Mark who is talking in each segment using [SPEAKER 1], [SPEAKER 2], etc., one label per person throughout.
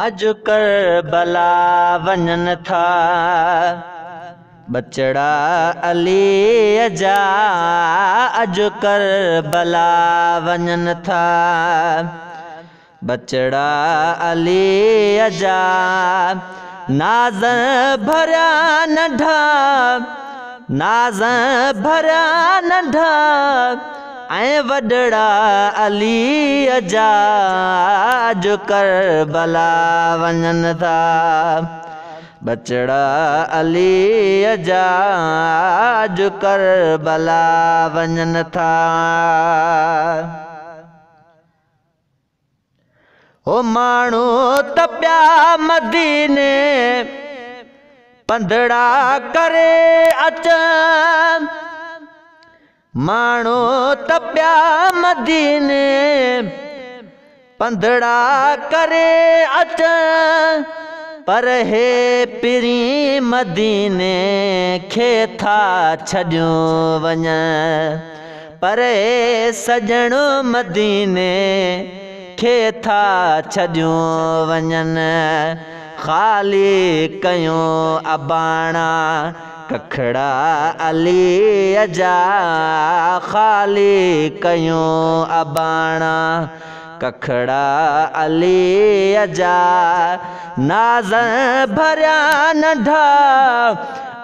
[SPEAKER 1] اج کر بلا ونن تھا بچڑا علی اجا اج کر بلا ونن تھا بچڑا علی اجا نازن بھریا نڈھا نازن بھریا نڈھا اے وڈڑا علی اجا جو کربلا ونن تھا بچڑا علی اجا جو کربلا ونن تھا او مانو تپیا مدینے پندڑا کرے اچھا ماڻهو ته ٻيا مديني پنڌڙا ڪري اچ. پر هي پري مديني کي ٿا ڇڏيون وڃ. پر هي سجڻ مديني کي ٿا ڇڏيون وڃن. خالي ڪيون اباڻا ککھڑا علی، اجا، خالی کیوں ابانا۔ ککھڑا علی، اجا ناز بھریا ننڈھا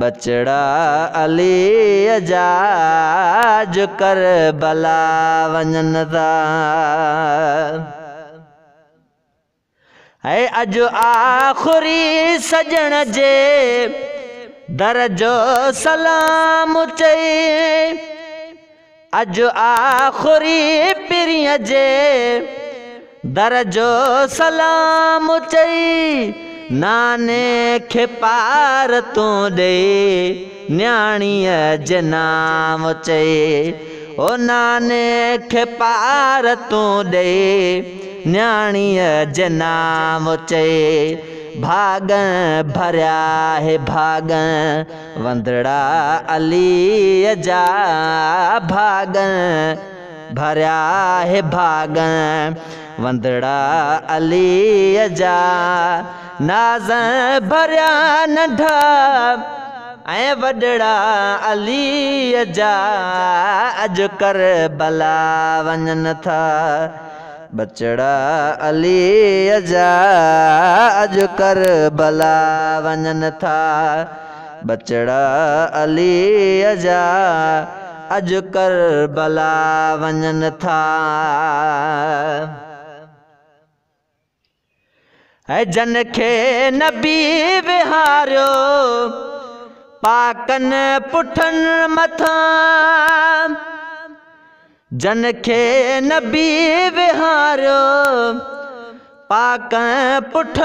[SPEAKER 1] بچڙا علي جا ڪربلا وڃن ٿا ۽ اڄ آخري سجڻ جي در جو سلام چئي. اڄ آخري پريءَ جي در جو سلام چئي ناني کي پار تون ڏي نياڻيءَ نام چئي او ناني کي پار تون ڏي نياڻيءَ نام چئي ڀاڳ ڀريا هي ڀاڳ وندڙا علي جا ڀاڳ. ڀريا هي ڀاڳ وندڑا علی نا ننڈاڑڑا علی اج کرا علی اج کر بلا ونجن تھا۔ بچڑا علی جا اج کر بلا وجن تھا۔ ۽ جن کي نبي ويهاريو پاڪن پٺن مٿان. جن کي نبي ويهاريو پاڪ پٺ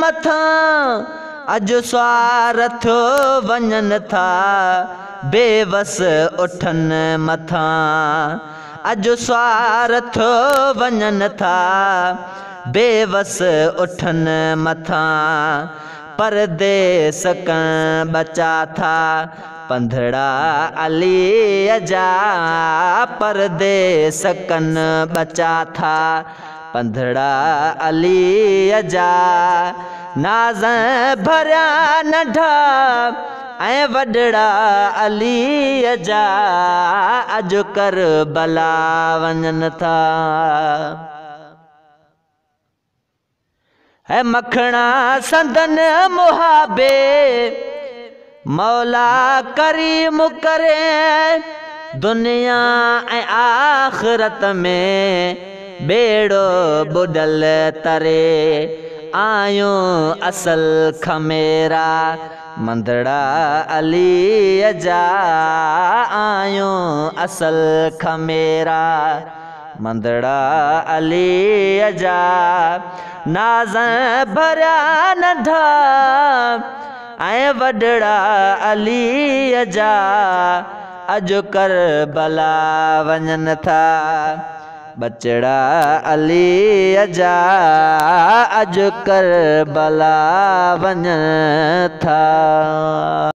[SPEAKER 1] مٿان. اڄ سوار ٿيو وڃن ٿا بيوس اٺن مٿان. اڄ سوار ٿيو وڃن ٿا بے وس اٹھن متھاں پردے سکن بچا تھا۔ پندھڑا علی اجا، پردے سکن بچا تھا۔ پندھڑا علی اجا نازن بھریا نڈھا اے وڈڑا علی اجا، اج کر بلا ونجن تھا۔ ہے مکھنا سندن محابے مولا کریم کرے دنیا اے آخرت میں بیڑو بدل ترے آیوں اصل خمیرا مندڑا علی جا آئیوں اصل خمیرا مندڑا علی اجا نازن بھریا ندھا اے وڈڑا علی اجا اجو کربلا ونجن تھا۔ بچڑا علی اجا اجو کربلا ونجن تھا۔